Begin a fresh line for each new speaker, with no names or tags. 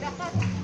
كمان